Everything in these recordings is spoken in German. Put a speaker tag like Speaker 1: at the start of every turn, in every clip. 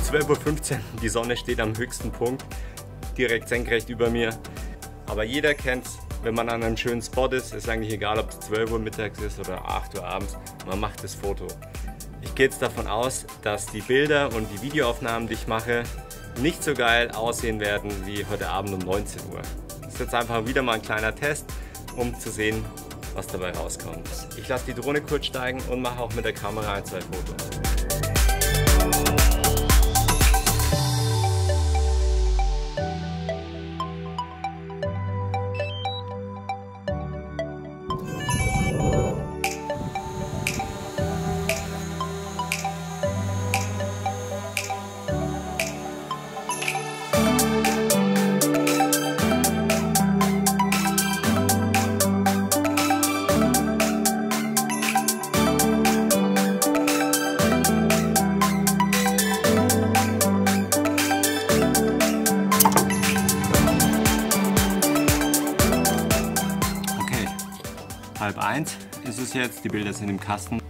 Speaker 1: 12.15 Uhr, die Sonne steht am höchsten Punkt, direkt senkrecht über mir. Aber jeder kennt es, wenn man an einem schönen Spot ist, ist eigentlich egal, ob es 12 Uhr mittags ist oder 8 Uhr abends, man macht das Foto. Ich gehe jetzt davon aus, dass die Bilder und die Videoaufnahmen, die ich mache, nicht so geil aussehen werden wie heute Abend um 19 Uhr. Das ist jetzt einfach wieder mal ein kleiner Test, um zu sehen, was dabei rauskommt. Ich lasse die Drohne kurz steigen und mache auch mit der Kamera ein, zwei Fotos. Halb eins ist es jetzt, die Bilder sind im Kasten.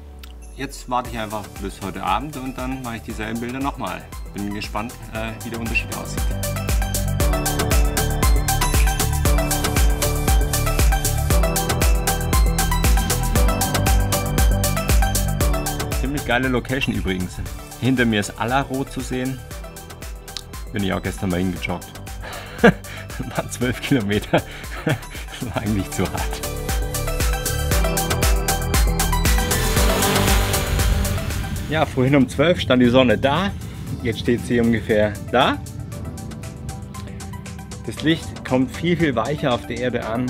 Speaker 1: Jetzt warte ich einfach bis heute Abend und dann mache ich dieselben Bilder nochmal. Bin gespannt, äh, wie der Unterschied aussieht. Ziemlich geile Location übrigens. Hinter mir ist Alaro zu sehen. Bin ich auch gestern mal hingejoggt. War 12 Kilometer. War eigentlich zu hart. Ja, vorhin um 12 stand die Sonne da, jetzt steht sie ungefähr da. Das Licht kommt viel, viel weicher auf der Erde an.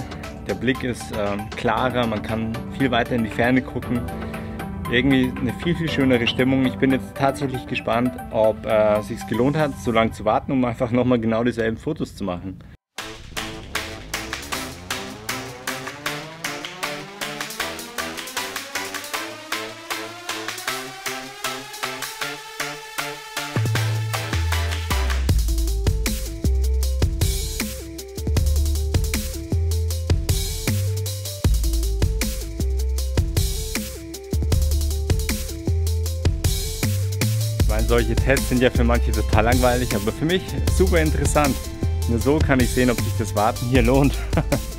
Speaker 1: Der Blick ist äh, klarer, man kann viel weiter in die Ferne gucken. Irgendwie eine viel, viel schönere Stimmung. Ich bin jetzt tatsächlich gespannt, ob äh, es sich gelohnt hat, so lange zu warten, um einfach nochmal genau dieselben Fotos zu machen. Solche Tests sind ja für manche total langweilig, aber für mich super interessant. Nur so kann ich sehen, ob sich das Warten hier lohnt.